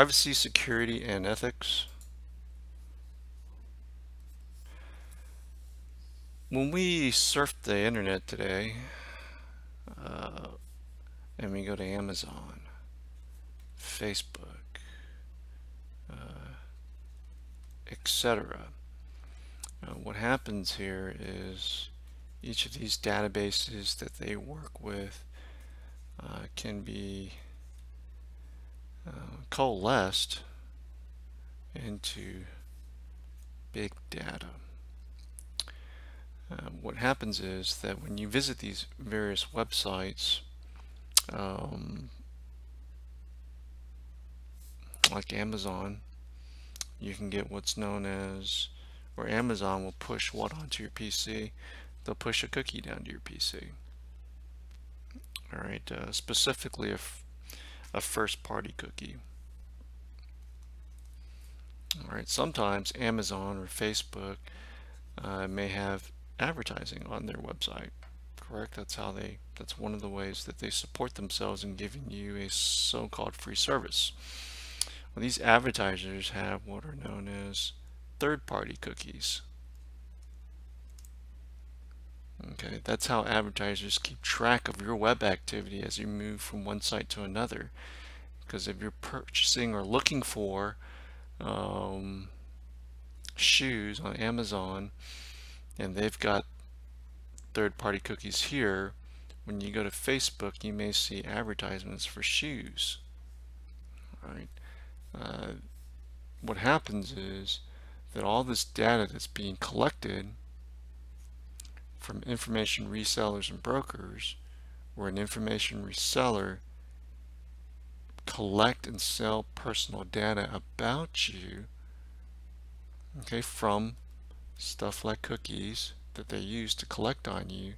Privacy, security, and ethics. When we surf the internet today, uh, and we go to Amazon, Facebook, uh, etc., uh, what happens here is each of these databases that they work with uh, can be uh, coalesced into big data. Uh, what happens is that when you visit these various websites, um, like Amazon, you can get what's known as, or Amazon will push what onto your PC? They'll push a cookie down to your PC. All right, uh, specifically a a first party cookie. All right, sometimes Amazon or Facebook uh, may have advertising on their website. Correct? That's how they. That's one of the ways that they support themselves in giving you a so-called free service. Well, these advertisers have what are known as third-party cookies. Okay, that's how advertisers keep track of your web activity as you move from one site to another. Because if you're purchasing or looking for um, shoes on Amazon and they've got third-party cookies here, when you go to Facebook, you may see advertisements for shoes. All right. Uh, what happens is that all this data that's being collected from information resellers and brokers where an information reseller collect and sell personal data about you okay from stuff like cookies that they use to collect on you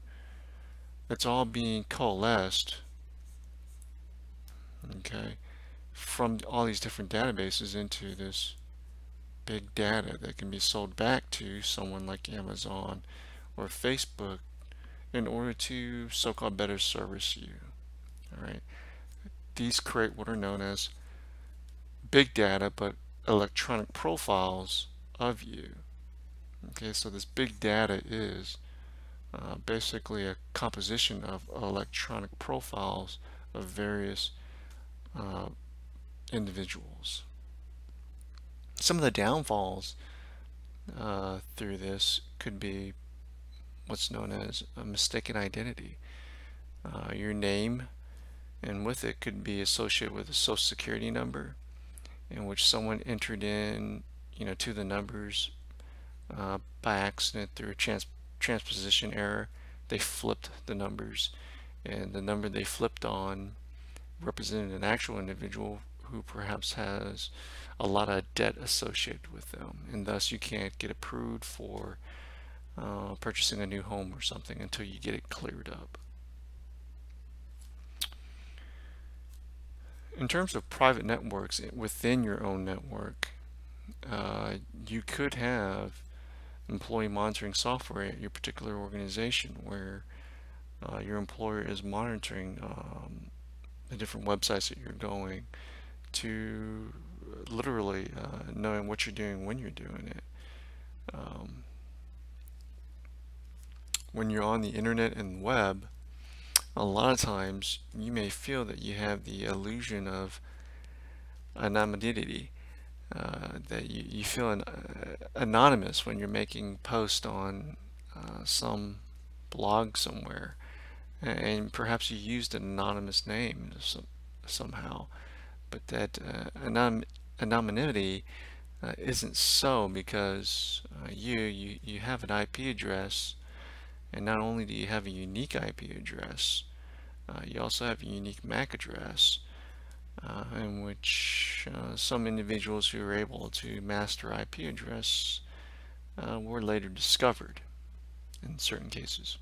it's all being coalesced okay from all these different databases into this big data that can be sold back to someone like Amazon or Facebook in order to so-called better service you. All right. These create what are known as big data, but electronic profiles of you. Okay, so this big data is uh, basically a composition of electronic profiles of various uh, individuals. Some of the downfalls uh, through this could be what's known as a mistaken identity. Uh, your name and with it could be associated with a social security number in which someone entered in you know to the numbers uh, by accident through a trans transposition error they flipped the numbers and the number they flipped on represented an actual individual who perhaps has a lot of debt associated with them and thus you can't get approved for uh, purchasing a new home or something until you get it cleared up. In terms of private networks within your own network, uh, you could have employee monitoring software at your particular organization where uh, your employer is monitoring um, the different websites that you're going to literally uh, knowing what you're doing when you're doing it. Um, when you're on the internet and web, a lot of times you may feel that you have the illusion of anonymity, uh, that you, you feel an, uh, anonymous when you're making posts on uh, some blog somewhere. And perhaps you used an anonymous name some, somehow but that uh, anon anonymity uh, isn't so because uh, you, you you have an IP address and not only do you have a unique IP address, uh, you also have a unique MAC address uh, in which uh, some individuals who were able to master IP address uh, were later discovered in certain cases.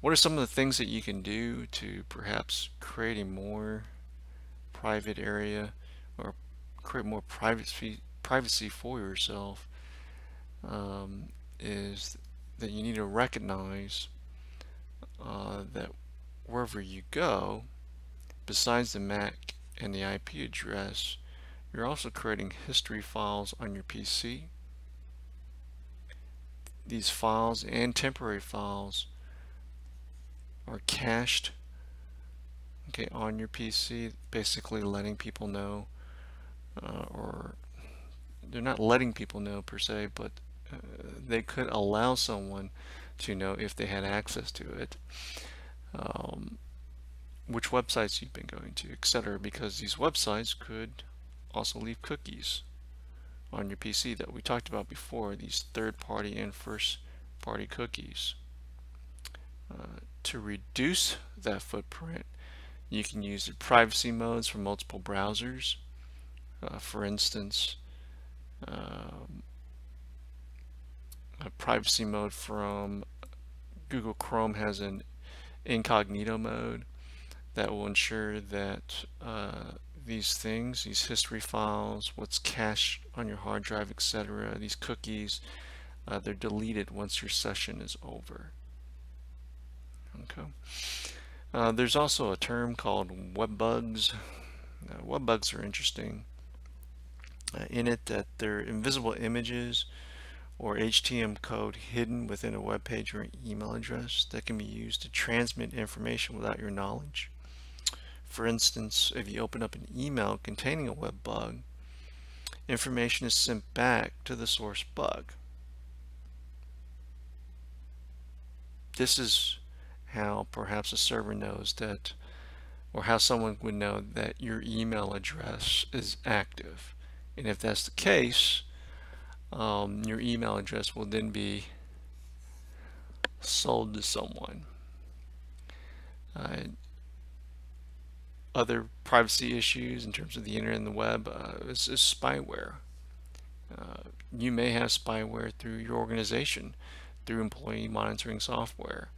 What are some of the things that you can do to perhaps create a more private area or create more privacy privacy for yourself um, is that you need to recognize uh, that wherever you go, besides the MAC and the IP address, You're also creating history files on your PC. These files and temporary files are cached okay, on your PC, basically letting people know, uh, or they're not letting people know per se, but they could allow someone to know if they had access to it. Um, which websites you've been going to, etc. Because these websites could also leave cookies on your PC that we talked about before, these third-party and first-party cookies. Uh, to reduce that footprint, you can use the privacy modes for multiple browsers. Uh, for instance, um, privacy mode from Google Chrome has an incognito mode that will ensure that uh, these things, these history files, what's cached on your hard drive, etc., these cookies, uh, they're deleted once your session is over. Okay. Uh, there's also a term called web bugs. Web bugs are interesting uh, in it that they're invisible images or HTML code hidden within a web page or email address that can be used to transmit information without your knowledge. For instance, if you open up an email containing a web bug, information is sent back to the source bug. This is how perhaps a server knows that, or how someone would know that your email address is active. And if that's the case, um, your email address will then be sold to someone. Uh, other privacy issues in terms of the internet and the web uh, is, is, spyware. Uh, you may have spyware through your organization, through employee monitoring software,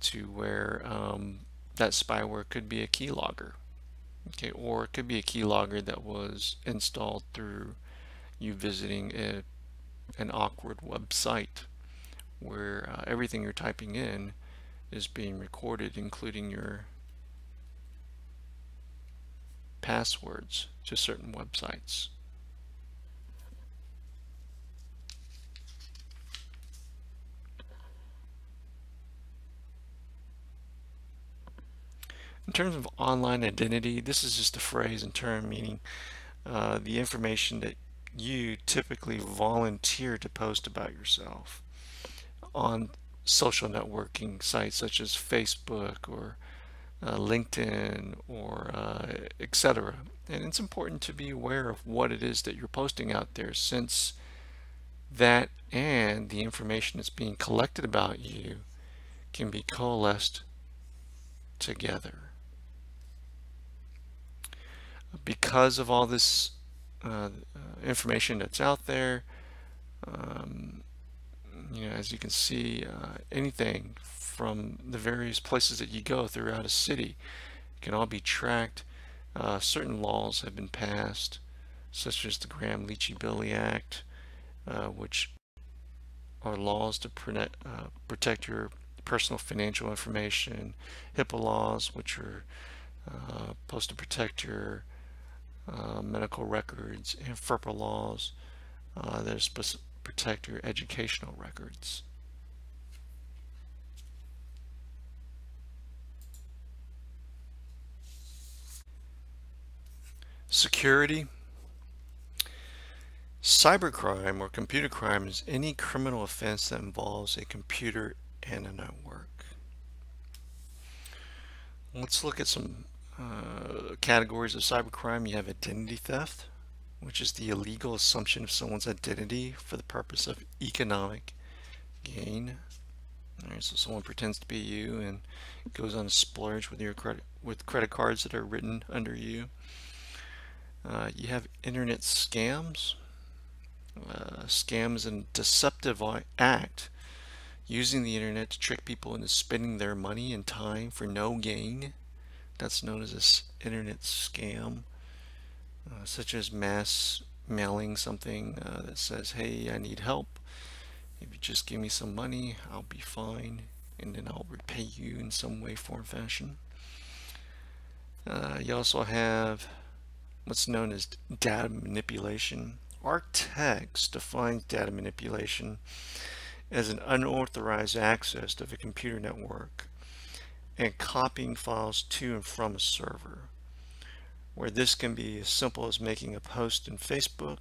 to where um, that spyware could be a keylogger. Okay, or it could be a keylogger that was installed through you visiting a, an awkward website where uh, everything you're typing in is being recorded, including your passwords to certain websites. In terms of online identity, this is just a phrase and term meaning uh, the information that you typically volunteer to post about yourself on social networking sites such as Facebook or uh, LinkedIn or uh, etc. And it's important to be aware of what it is that you're posting out there since that and the information that's being collected about you can be coalesced together. Because of all this uh, information that's out there, um, you know, as you can see, uh, anything from the various places that you go throughout a city can all be tracked. Uh, certain laws have been passed, such as the Gramm-Leach-Bliley Act, uh, which are laws to protect, uh, protect your personal financial information, HIPAA laws, which are uh, supposed to protect your uh, medical records, and FERPA laws uh, that protect your educational records. Security. Cybercrime or computer crime is any criminal offense that involves a computer and a network. Let's look at some uh, categories of cybercrime. You have identity theft, which is the illegal assumption of someone's identity for the purpose of economic gain. All right, so someone pretends to be you and goes on a splurge with your credit with credit cards that are written under you. Uh, you have internet scams. Uh, scam is a deceptive act using the internet to trick people into spending their money and time for no gain. That's known as an internet scam, uh, such as mass mailing something uh, that says, hey, I need help. If you just give me some money, I'll be fine, and then I'll repay you in some way, form, fashion. Uh, you also have what's known as data manipulation. ArcText defines data manipulation as an unauthorized access to the computer network and copying files to and from a server, where this can be as simple as making a post in Facebook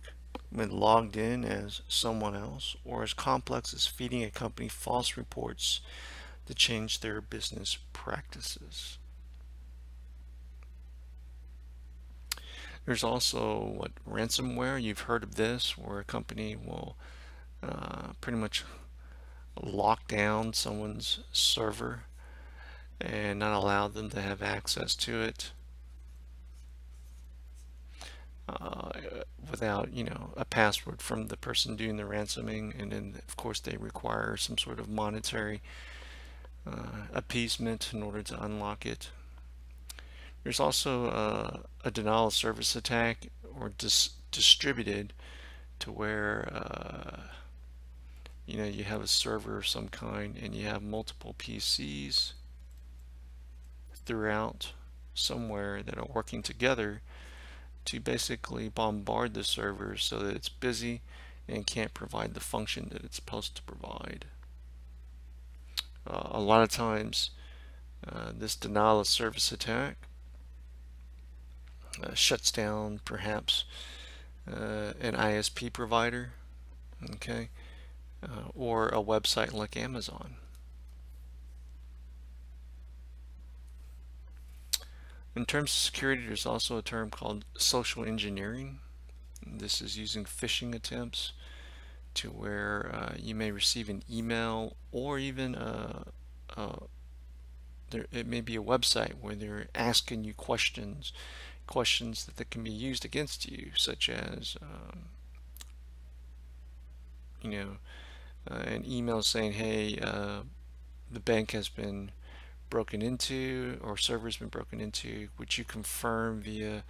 when logged in as someone else, or as complex as feeding a company false reports to change their business practices. There's also what ransomware. You've heard of this, where a company will uh, pretty much lock down someone's server and not allow them to have access to it uh, without you know a password from the person doing the ransoming. And then of course they require some sort of monetary uh, appeasement in order to unlock it. There's also uh, a denial of service attack or dis distributed to where uh, you know you have a server of some kind and you have multiple PCs throughout somewhere that are working together to basically bombard the server so that it's busy and can't provide the function that it's supposed to provide. Uh, a lot of times uh, this denial of service attack uh, shuts down perhaps uh, an ISP provider okay uh, or a website like Amazon In terms of security, there's also a term called social engineering. This is using phishing attempts to where uh, you may receive an email or even a, a, there, it may be a website where they're asking you questions, questions that, that can be used against you, such as um, you know uh, an email saying, "Hey, uh, the bank has been." Broken into or server's been broken into, would you confirm via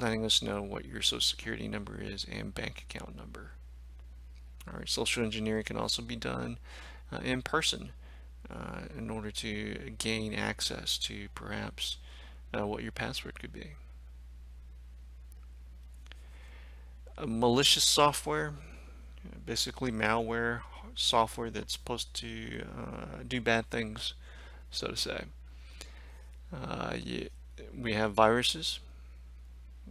letting us know what your social security number is and bank account number. All right, social engineering can also be done uh, in person uh, in order to gain access to perhaps uh, what your password could be. A malicious software, basically malware software that's supposed to uh, do bad things so to say. Uh, you, we have viruses,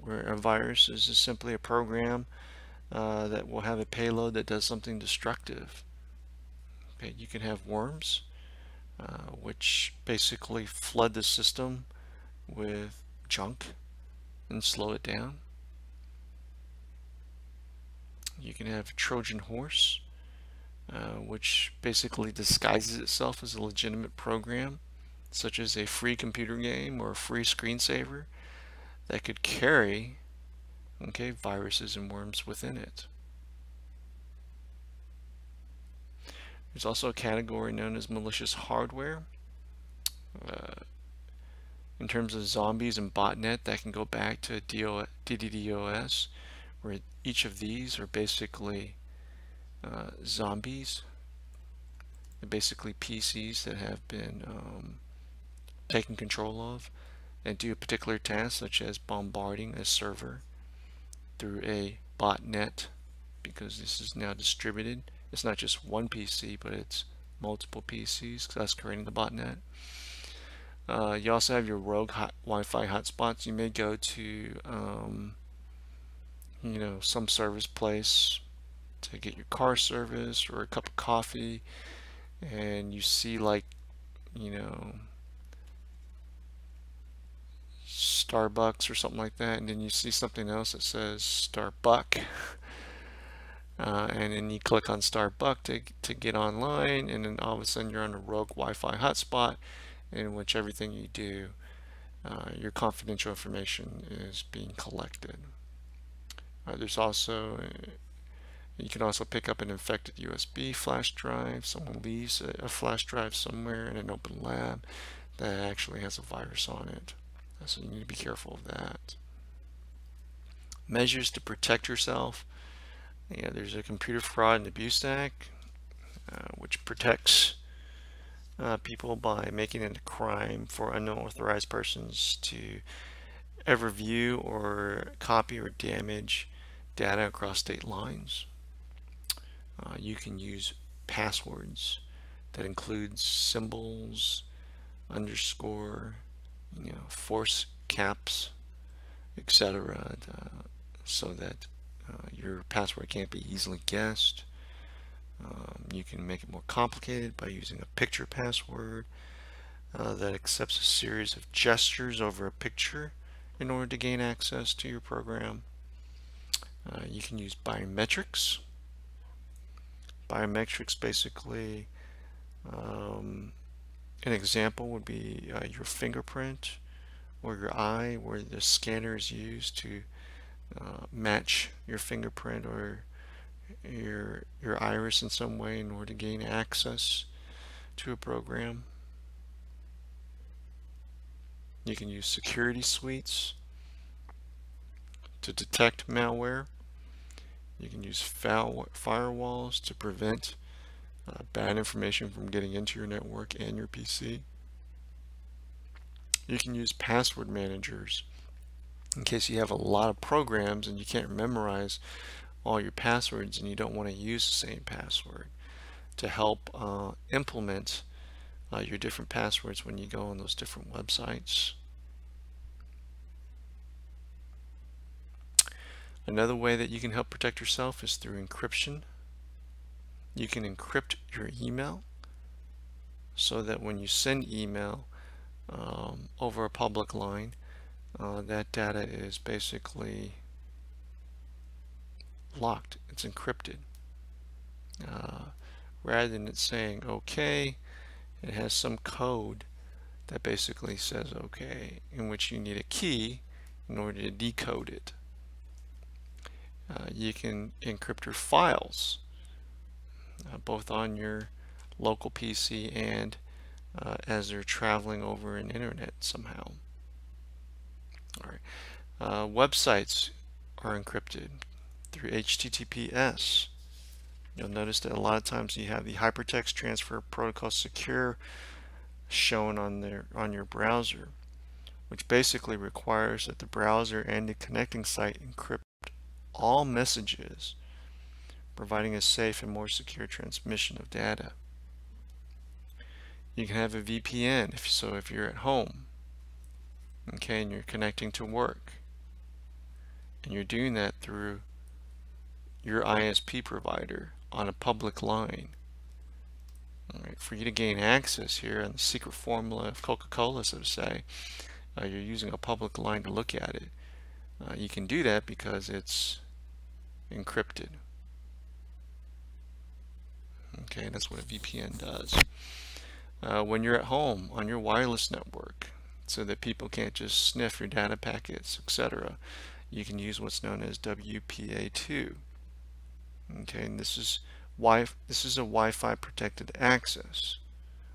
where a virus is simply a program uh, that will have a payload that does something destructive. Okay, you can have worms, uh, which basically flood the system with junk and slow it down. You can have Trojan horse, uh, which basically disguises itself as a legitimate program, such as a free computer game or a free screensaver that could carry okay, viruses and worms within it. There's also a category known as malicious hardware. Uh, in terms of zombies and botnet, that can go back to DDoS, where each of these are basically uh, zombies. They're basically PCs that have been um, taken control of and do a particular task such as bombarding a server through a botnet because this is now distributed. It's not just one PC, but it's multiple PCs that's creating the botnet. Uh, you also have your rogue hot Wi-Fi hotspots. You may go to, um, you know, some service place to get your car serviced or a cup of coffee and you see like you know Starbucks or something like that and then you see something else that says Starbuck uh, and then you click on Starbuck to, to get online and then all of a sudden you're on a rogue Wi-Fi hotspot in which everything you do uh, your confidential information is being collected. Uh, there's also you can also pick up an infected USB flash drive. Someone leaves a, flash drive somewhere in an open lab that actually has a virus on it. So you need to be careful of that. Measures to protect yourself. Yeah, there's a Computer Fraud and Abuse Act, uh, which protects uh, people by making it a crime for unauthorized persons to ever view or copy or damage data across state lines. Uh, you can use passwords that includes symbols, underscore, you know, force caps, etc. Uh, so that uh, your password can't be easily guessed. Um, you can make it more complicated by using a picture password uh, that accepts a series of gestures over a picture in order to gain access to your program. Uh, you can use biometrics. Biometrics basically, um, an example would be uh, your fingerprint or your eye where the scanner is used to uh, match your fingerprint or your your iris in some way in order to gain access to a program. You can use security suites to detect malware. You can use firewalls to prevent uh, bad information from getting into your network and your PC. You can use password managers in case you have a lot of programs and you can't memorize all your passwords and you don't want to use the same password to help uh, implement uh, your different passwords when you go on those different websites. Another way that you can help protect yourself is through encryption. You can encrypt your email so that when you send email um, over a public line, uh, that data is basically locked. It's encrypted. Uh, rather than it saying okay, it has some code that basically says okay, in which you need a key in order to decode it. Uh, you can encrypt your files uh, both on your local PC and uh, as they're traveling over an internet somehow. All right. Uh, websites are encrypted through HTTPS. You'll notice that a lot of times you have the hypertext transfer protocol secure shown on their on your browser, which basically requires that the browser and the connecting site encrypt all messages, providing a safe and more secure transmission of data. You can have a VPN, if so if you're at home, okay, and you're connecting to work, and you're doing that through your ISP provider on a public line. All right, for you to gain access here on the secret formula of Coca-Cola, so to say, uh, you're using a public line to look at it. Uh, you can do that because it's encrypted. Okay, that's what a VPN does. Uh, when you're at home on your wireless network, so that people can't just sniff your data packets, etc., you can use what's known as WPA2. Okay, and this is wi this is a Wi-Fi protected access,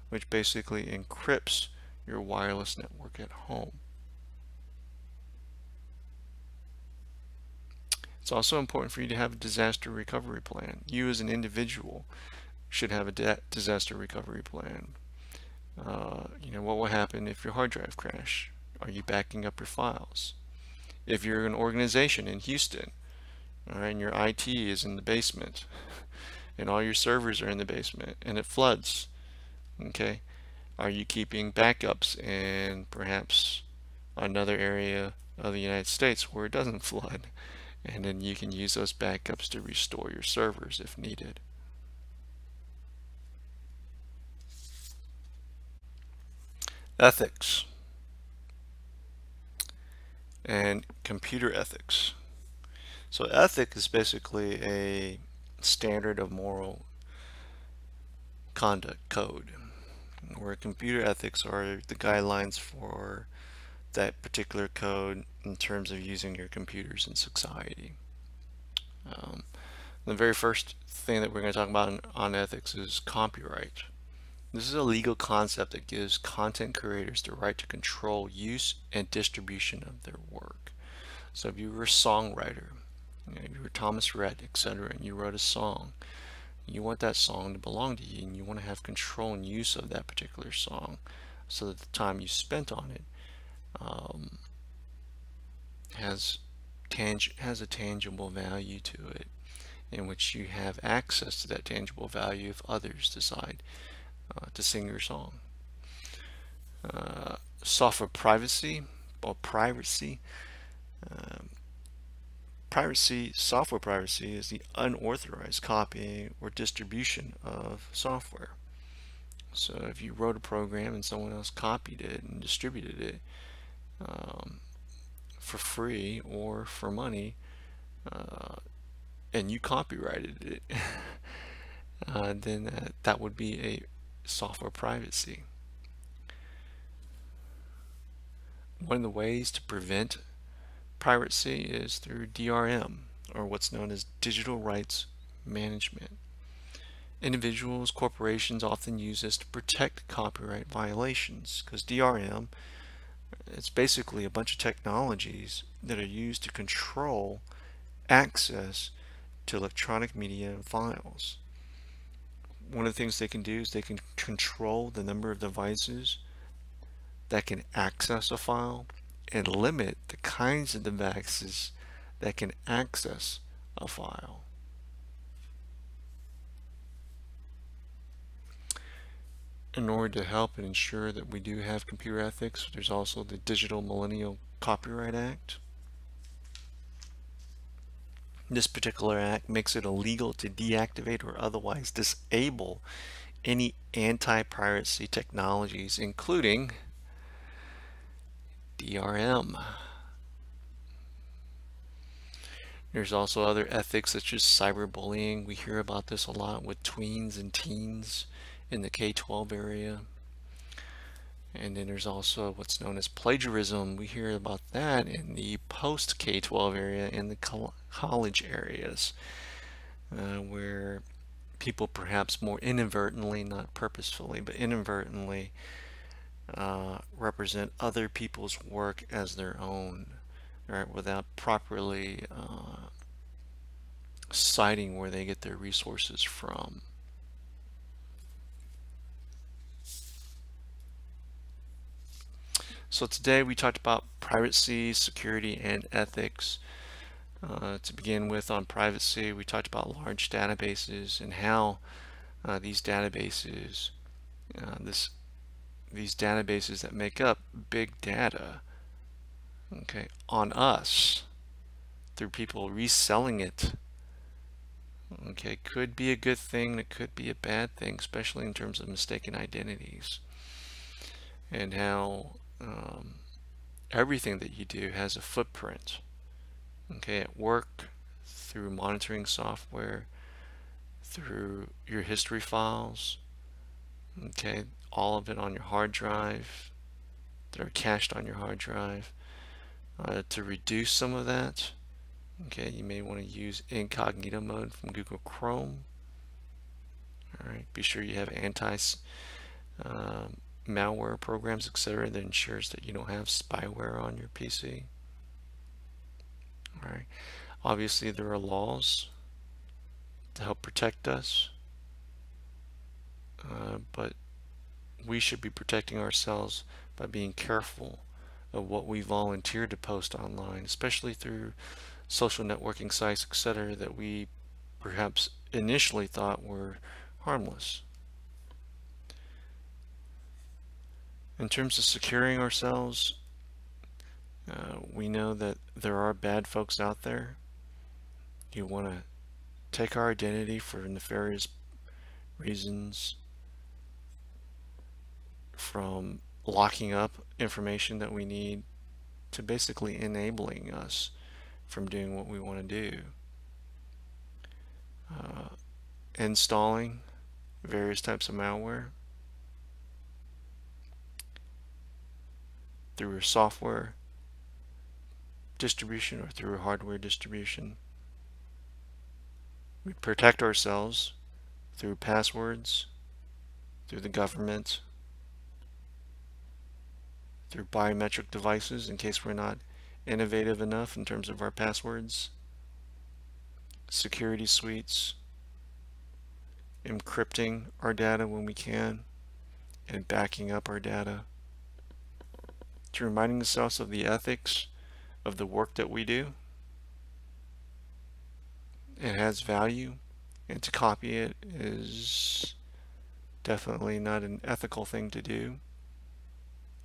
which basically encrypts your wireless network at home. It's also important for you to have a disaster recovery plan. You as an individual should have a disaster recovery plan. Uh, you know, what will happen if your hard drive crash? Are you backing up your files? If you're an organization in Houston, all right, and your IT is in the basement, and all your servers are in the basement, and it floods, okay, are you keeping backups in perhaps another area of the United States where it doesn't flood? And then you can use those backups to restore your servers if needed. Ethics and computer ethics. So ethic is basically a standard of moral conduct code where computer ethics are the guidelines for that particular code in terms of using your computers in society. Um, the very first thing that we're going to talk about on ethics is copyright. This is a legal concept that gives content creators the right to control use and distribution of their work. So if you were a songwriter, you, know, you were Thomas Rhett, etc., and you wrote a song, you want that song to belong to you, and you want to have control and use of that particular song so that the time you spent on it um, has tang has a tangible value to it in which you have access to that tangible value if others decide uh, to sing your song. Uh, software privacy or privacy. Um, privacy, software privacy is the unauthorized copying or distribution of software. So if you wrote a program and someone else copied it and distributed it um, for free or for money, uh, and you copyrighted it, uh, then uh, that would be a software privacy. One of the ways to prevent piracy is through DRM, or what's known as digital rights management. Individuals, corporations often use this to protect copyright violations because DRM it's basically a bunch of technologies that are used to control access to electronic media and files. One of the things they can do is they can control the number of devices that can access a file and limit the kinds of devices that can access a file. In order to help and ensure that we do have computer ethics, there's also the Digital Millennial Copyright Act. This particular act makes it illegal to deactivate or otherwise disable any anti-piracy technologies, including DRM. There's also other ethics such as cyberbullying. We hear about this a lot with tweens and teens in the K-12 area. And then there's also what's known as plagiarism. We hear about that in the post K-12 area, in the college areas, uh, where people perhaps more inadvertently, not purposefully, but inadvertently uh, represent other people's work as their own, right, without properly uh, citing where they get their resources from. So today we talked about privacy, security, and ethics. Uh, to begin with on privacy, we talked about large databases and how uh, these databases, uh, this, these databases that make up big data, okay, on us through people reselling it, okay, could be a good thing, it could be a bad thing, especially in terms of mistaken identities, and how um, everything that you do has a footprint. Okay, at work, through monitoring software, through your history files, okay, all of it on your hard drive that are cached on your hard drive. Uh, to reduce some of that, okay, you may want to use incognito mode from Google Chrome. All right, be sure you have anti um, malware programs, etc. that ensures that you don't have spyware on your PC. All right. Obviously, there are laws to help protect us, uh, but we should be protecting ourselves by being careful of what we volunteer to post online, especially through social networking sites, etc., that we perhaps initially thought were harmless. In terms of securing ourselves, uh, we know that there are bad folks out there. You want to take our identity for nefarious reasons from locking up information that we need to basically enabling us from doing what we want to do. Uh, installing various types of malware through software distribution or through hardware distribution. We protect ourselves through passwords, through the government, through biometric devices in case we're not innovative enough in terms of our passwords, security suites, encrypting our data when we can, and backing up our data to reminding ourselves of the ethics of the work that we do. It has value, and to copy it is definitely not an ethical thing to do.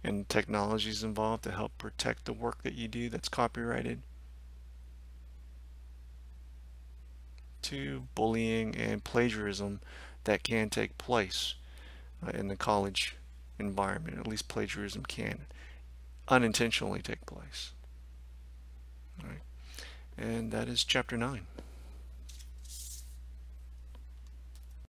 And technology is involved to help protect the work that you do that's copyrighted. To bullying and plagiarism that can take place uh, in the college environment. At least plagiarism can unintentionally take place. Right. And that is chapter 9.